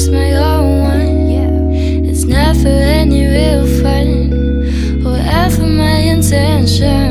fix my own one. Yeah. It's never any real fun, whatever my intention.